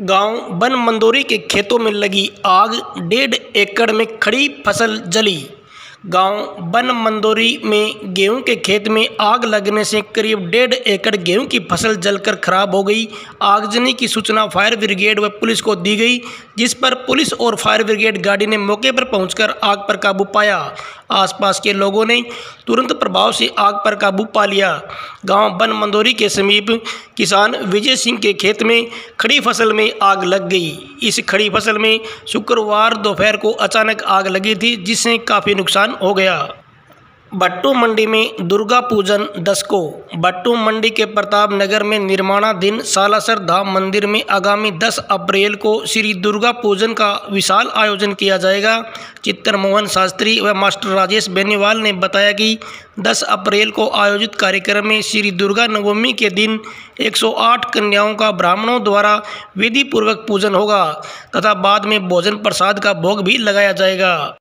गाँव बन मंदोरी के खेतों में लगी आग डेढ़ एकड़ में खड़ी फ़सल जली। गाँव बन मंदोरी में गेहूँ के खेत में आग लगने से करीब डेढ़ एकड़ गेहूँ की फ़सल जलकर खराब हो गई। आगजनी की सूचना फायर ब्रिगेड व पुलिस को दी गई, जिस पर पुलिस और फायर ब्रिगेड गाड़ी ने मौके पर पहुंचकर आग पर काबू पाया। आसपास के लोगों ने तुरंत प्रभाव से आग पर काबू पा लिया। गाँव बन मंदोरी के समीप किसान विजय सिंह के खेत में खड़ी फ़सल में आग लग गई। इस खड़ी फ़सल में शुक्रवार दोपहर को अचानक आग लगी थी, जिससे काफ़ी नुकसान हो गया। भट्टू मंडी में दुर्गा पूजन दस को भट्टू मंडी के प्रताप नगर में निर्माणाधीन सालासर धाम मंदिर में आगामी 10 अप्रैल को श्री दुर्गा पूजन का विशाल आयोजन किया जाएगा। चित्तर मोहन शास्त्री व मास्टर राजेश बेनीवाल ने बताया कि 10 अप्रैल को आयोजित कार्यक्रम में श्री दुर्गा नवमी के दिन 108 कन्याओं का ब्राह्मणों द्वारा विधि पूर्वक पूजन होगा तथा बाद में भोजन प्रसाद का भोग भी लगाया जाएगा।